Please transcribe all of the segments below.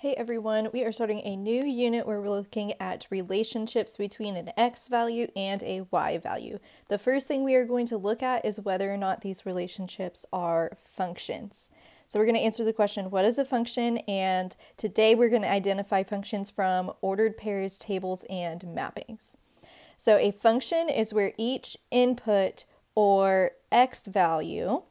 Hey everyone, we are starting a new unit where we're looking at relationships between an x value and a y value. The first thing we are going to look at is whether or not these relationships are functions. So we're going to answer the question, what is a function? And today we're going to identify functions from ordered pairs, tables, and mappings. So a function is where each input or x value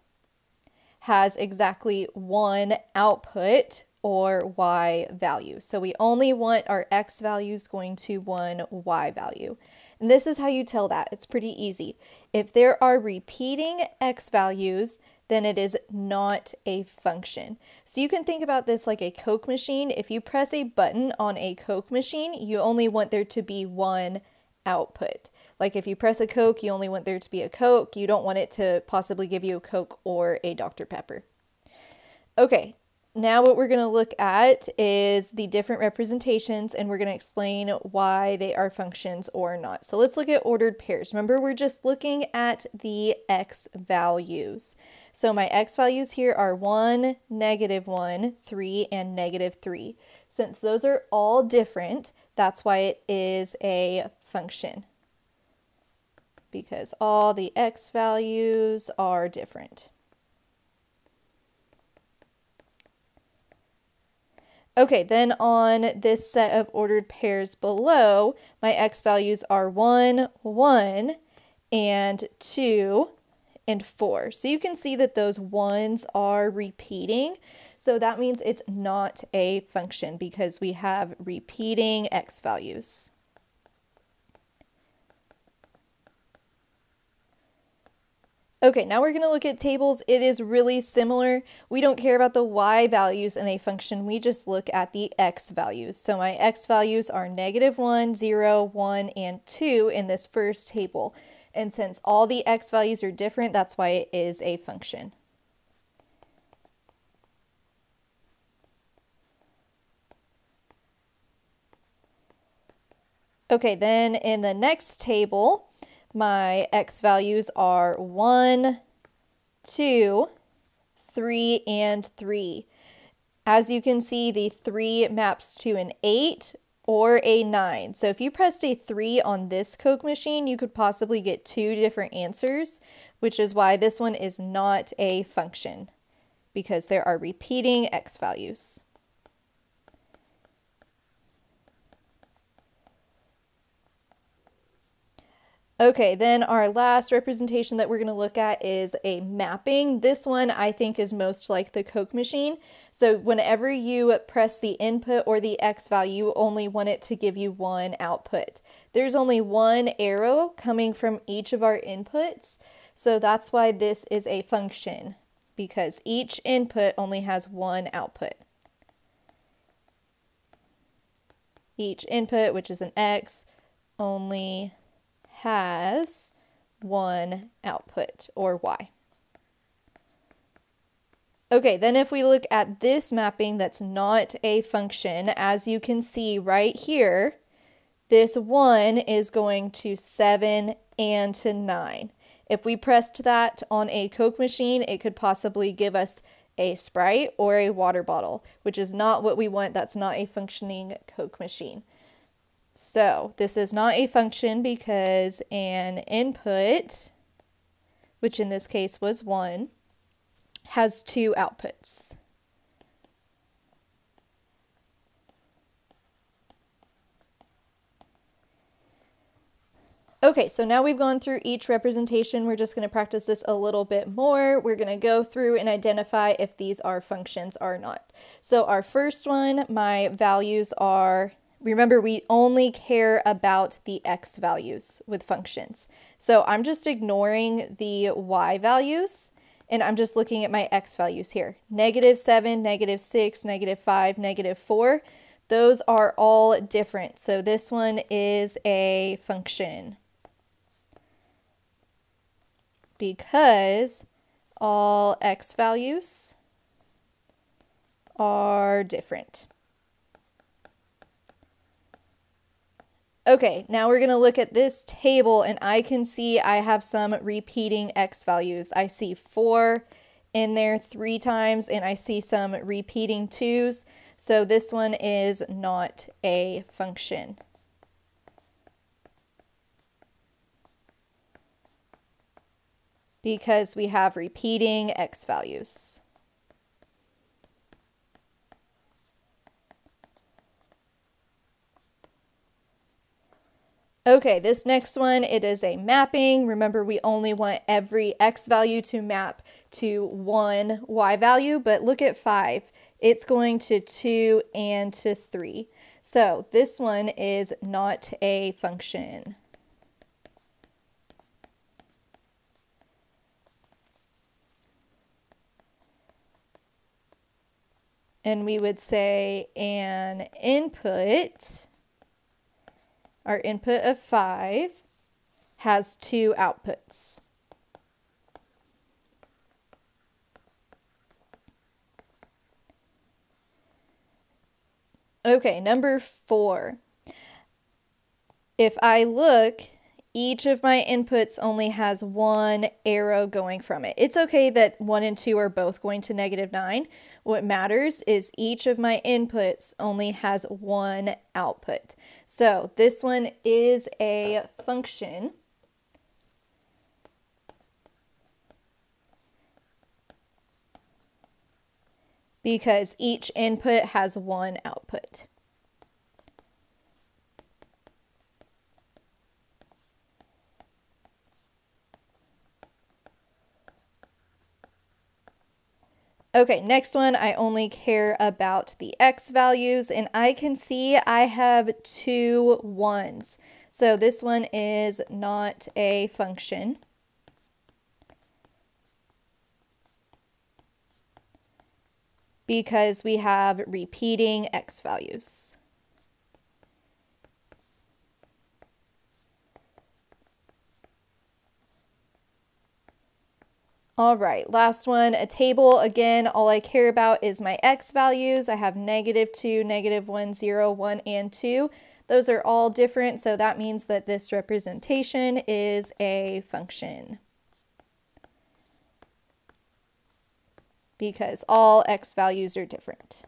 has exactly one output or y value. So we only want our x values going to one y value. And this is how you tell that. It's pretty easy. If there are repeating x values, then it is not a function. So you can think about this like a Coke machine. If you press a button on a Coke machine, you only want there to be one output. Like if you press a Coke, you only want there to be a Coke. You don't want it to possibly give you a Coke or a Dr. Pepper. Okay, now what we're going to look at is the different representations and we're going to explain why they are functions or not. So let's look at ordered pairs. Remember, we're just looking at the x values. So my x values here are 1, negative 1, 3, and negative 3. Since those are all different, that's why it is a function. Because all the x values are different. Okay, then on this set of ordered pairs below, my x values are 1, 1, and 2, and 4. So you can see that those 1s are repeating. So that means it's not a function because we have repeating x values. Okay, now we're going to look at tables. It is really similar. We don't care about the y values in a function. We just look at the x values. So my x values are negative 1, 0, 1, and 2 in this first table. And since all the x values are different, that's why it is a function. Okay, then in the next table, my x values are 1, 2, 3, and 3. As you can see, the 3 maps to an 8 or a 9. So if you pressed a 3 on this Coke machine, you could possibly get two different answers, which is why this one is not a function, because there are repeating x values. Okay, then our last representation that we're going to look at is a mapping. This one I think is most like the Coke machine. So whenever you press the input or the X value, you only want it to give you one output. There's only one arrow coming from each of our inputs. So that's why this is a function because each input only has one output. Each input, which is an X, only has one output or y. Okay, then if we look at this mapping that's not a function, as you can see right here, this 1 is going to 7 and to 9. If we pressed that on a Coke machine, it could possibly give us a Sprite or a water bottle, which is not what we want. That's not a functioning Coke machine. So this is not a function because an input, which in this case was 1, has two outputs. Okay, so now we've gone through each representation. We're just going to practice this a little bit more. We're going to go through and identify if these are functions or not. So our first one, my values are Remember, we only care about the x values with functions. So I'm just ignoring the y values and I'm just looking at my x values here. Negative 7, negative 6, negative 5, negative 4. Those are all different. So this one is a function because all x values are different. Okay, now we're to look at this table and I can see I have some repeating x values. I see 4 in there three times and I see some repeating twos. So this one is not a function. Because we have repeating x values. Okay, this next one, it is a mapping. Remember, we only want every x value to map to one y value, but look at 5. It's going to 2 and to 3. So this one is not a function. And we would say an input our input of 5 has two outputs. Okay, number four. If I look, each of my inputs only has one arrow going from it. It's okay that one and two are both going to negative nine. What matters is each of my inputs only has one output. So this one is a function. because each input has one output. Okay, next one, I only care about the x values, and I can see I have two ones. So this one is not a function. because we have repeating x values. All right, last one, a table. Again, all I care about is my x values. I have negative 2, negative 1, 0, 1, and 2. Those are all different, so that means that this representation is a function. Because all x values are different.